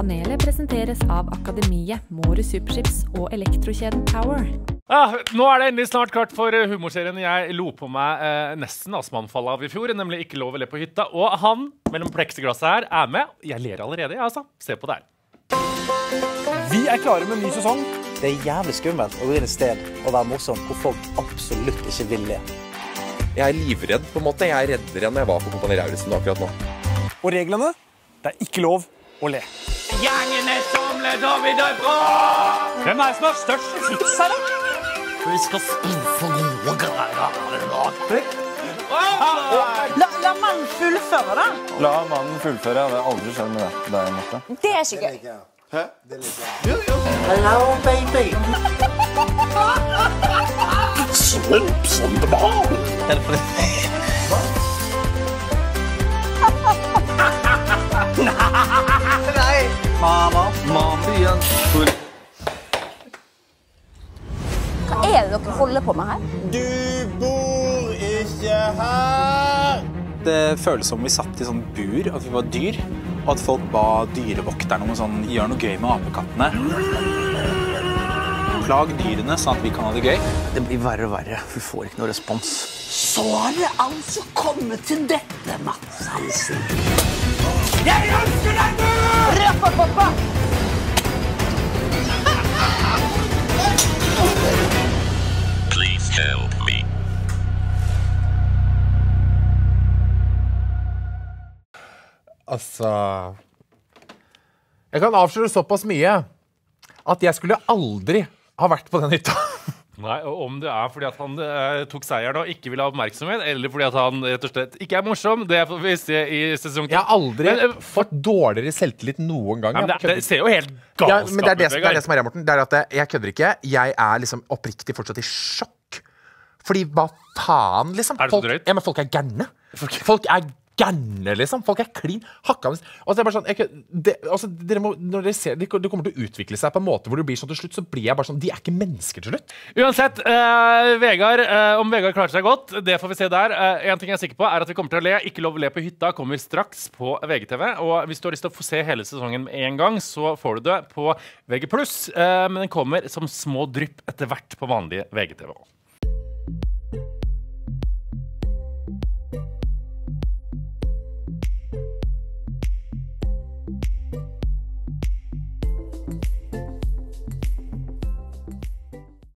Panelet presenteres av Akademiet, Måre Superskips og elektrokjeden Power. Ah, nå er det endelig snart klart for eh, humorserien jeg lo på meg eh, nesten astmaanfall av i fjor, nemlig Ikke lov å le på hytta. Og han mellom pleksiglasset her er med. Jeg ler allerede, jeg, altså. Se på det her. Vi er klare med en ny sesong. Det er jævlig skummelt å gå inn et sted og være morsom hvor folk absolutt ikke vil le. Jeg er livredd, på en måte. Jeg er reddere enn jeg var på Kompani Lauritzen akkurat nå. Og reglene? Det er ikke lov å le. Gjengen er samlet, og vi dør bra! Hvem er det som har størst tips her, da? Vi skal spise gode greier. La, la mannen fullføre, da. La mannen fullføre. Det hadde aldri skjedd med det- deg, Marte. Det er ikke gøy. Hello, baby. Svulp som det Nei. Mamma. Mamma igjen. Hva er det dere holder på med her? Du bor ikke her. Det føles som vi satt i sånn bur, at vi var dyr. Og at folk ba dyrevokterne om å sånn, gjøre noe gøy med apekattene. Plag dyrene sånn at vi kan ha det gøy. Det blir verre og verre. Vi får ikke noe respons. Så har det altså kommet til dette, Mats Hansen. Jeg ønsker deg! Please help me. Altså Jeg kan avsløre såpass mye at jeg skulle aldri ha vært på den hytta. Nei, og Om det er fordi at han eh, tok seieren og ikke vil ha oppmerksomhet, eller fordi at han rett og slett ikke er morsom, det får vi se i sesong to. Jeg har aldri Men, eh, fått dårligere selvtillit noen gang. Nei, men det, det ser jo helt galskap ja, men det er det, som- det er det som er greia, Morten. Det er at jeg, jeg kødder ikke. Jeg er liksom oppriktig fortsatt i sjokk. Fordi hva faen, liksom? Er det så folk, drøyt? ja, men folk er gærne. Folk er gærne, liksom. Folk er klin hakka Og så er det bare sånn jeg, det, altså, dere må, når dere ser, det, det kommer til å utvikle seg på en måte hvor det blir sånn til slutt, så blir jeg bare sånn De er ikke mennesker til slutt. Uansett, uh, Vegard, uh, om Vegard klarer seg godt, det får vi se der. Uh, en ting jeg er sikker på, er at vi kommer til å le. Ikke lov å le på hytta kommer straks på VGTV. Og hvis du har lyst til å få se hele sesongen med en gang, så får du det på VG+. Men den kommer som små drypp etter hvert på vanlige VGTV òg.